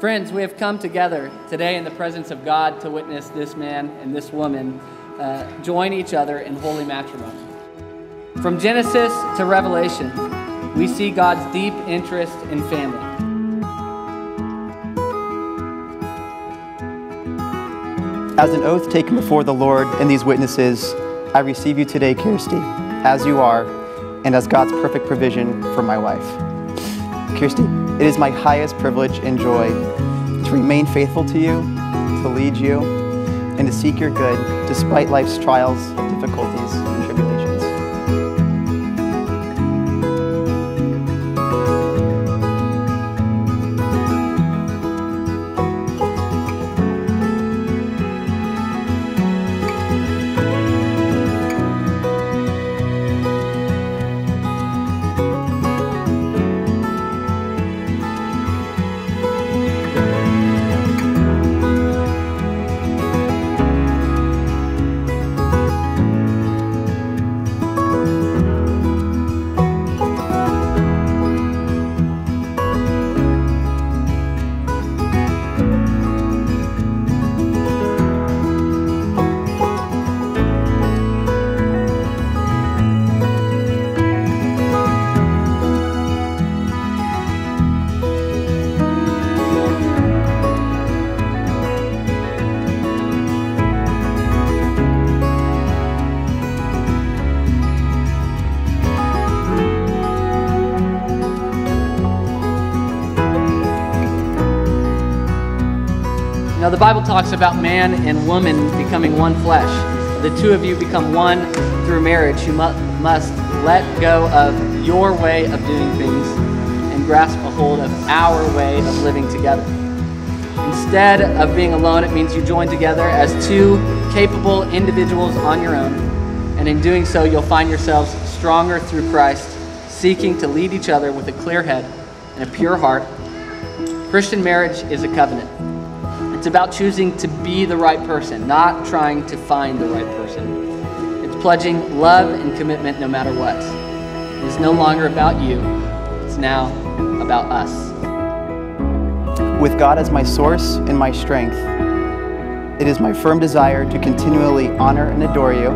Friends, we have come together today in the presence of God to witness this man and this woman uh, join each other in holy matrimony. From Genesis to Revelation, we see God's deep interest in family. As an oath taken before the Lord and these witnesses, I receive you today, Kirsty, as you are, and as God's perfect provision for my wife. Kirsty, it is my highest privilege and joy to remain faithful to you, to lead you, and to seek your good despite life's trials, and tribulations. Now, the Bible talks about man and woman becoming one flesh. The two of you become one through marriage. You mu- must let go of your way of doing things and grasp a hold of our way of living together. Instead of being alone, it means you join together as two capable individuals on your own. And in doing so, you'll find yourselves stronger through Christ, seeking to lead each other with a clear head and a pure heart. Christian marriage is a covenant. It's about choosing to be the right person, not trying to find the right person. It's pledging love and commitment no matter what. It is no longer about you, it's now about us. With God as my source and my strength, it is my firm desire to continually honor and adore you,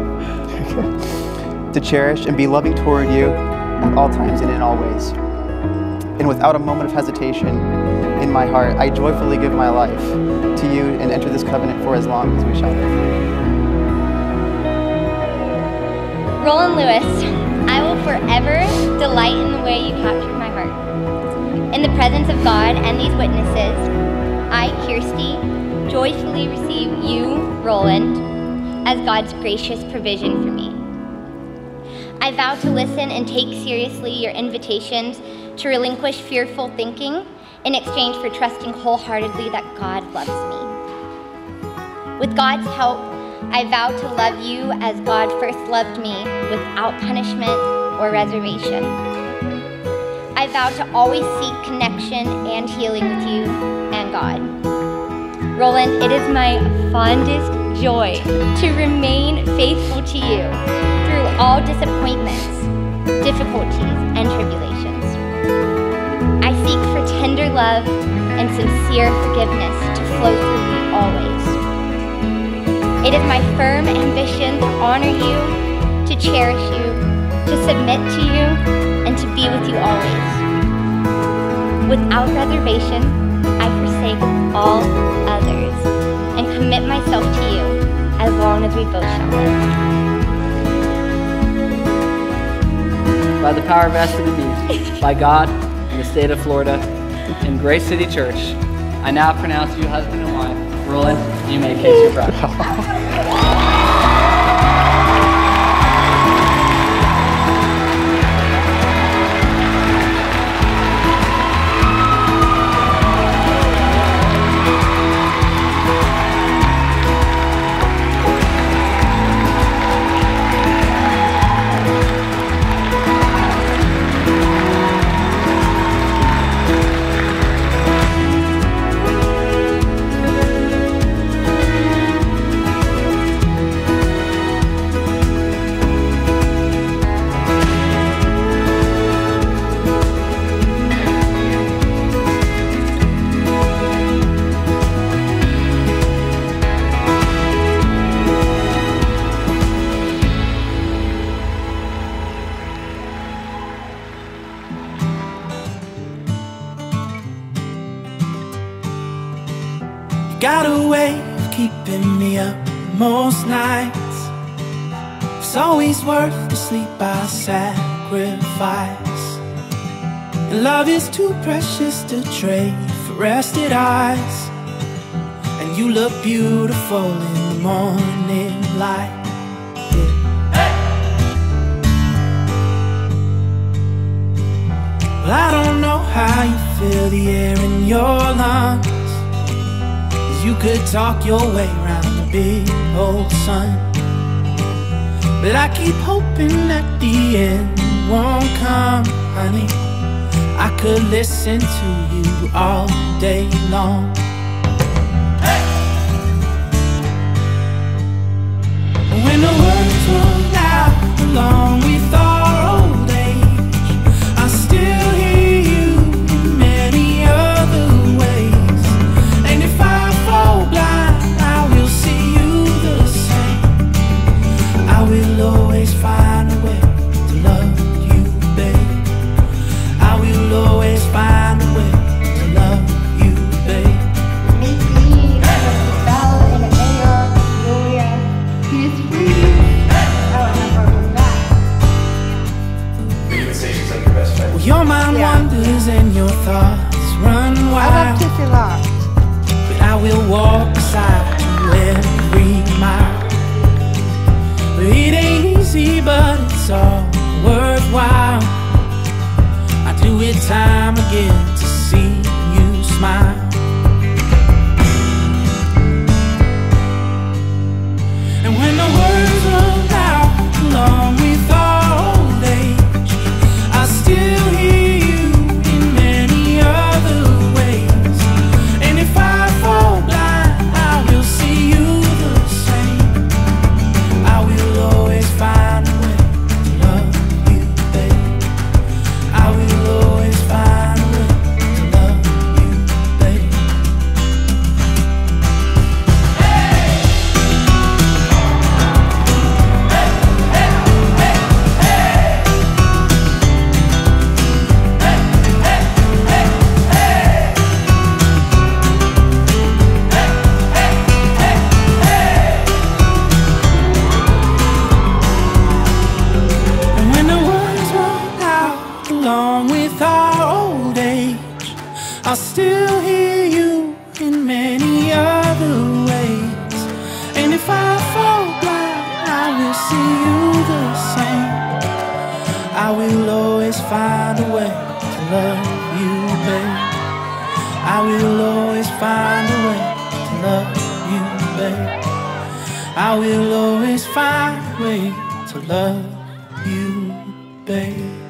to cherish and be loving toward you at all times and in all ways. And without a moment of hesitation in my heart, I joyfully give my life to you and enter this covenant for as long as we shall live. Roland Lewis, I will forever delight in the way you captured my heart. In the presence of God and these witnesses, I, Kirsty, joyfully receive you, Roland, as God's gracious provision for me. I vow to listen and take seriously your invitations to relinquish fearful thinking in exchange for trusting wholeheartedly that God loves me. With God's help, I vow to love you as God first loved me without punishment or reservation. I vow to always seek connection and healing with you and God. Roland, it is my fondest joy to remain faithful to you through all disappointments, difficulties, and tribulations. Tender love and sincere forgiveness to flow through me always. It is my firm ambition to honor you, to cherish you, to submit to you, and to be with you always. Without reservation, I forsake all others and commit myself to you as long as we both shall live. By the power vested in me by God in the state of Florida and Grace City Church, I now pronounce you husband and wife. Roland, you may kiss your bride. most nights. It's always worth the sleep I sacrifice. And love is too precious to trade for rested eyes. And you look beautiful in the morning light. Well, I don't know how you feel the air in your lungs. You could talk your way around big old sun. But I keep hoping that the end won't come, honey. I could listen to you all day long. Your best friend. Well, your mind wanders and your thoughts run I wild. love Kissy Lot. But I will walk beside you every mile. It ain't easy, but it's all worthwhile. I do it time again to see you smile. Find a way to love you, babe. I will always find a way to love you, babe. I will always find a way to love you, babe.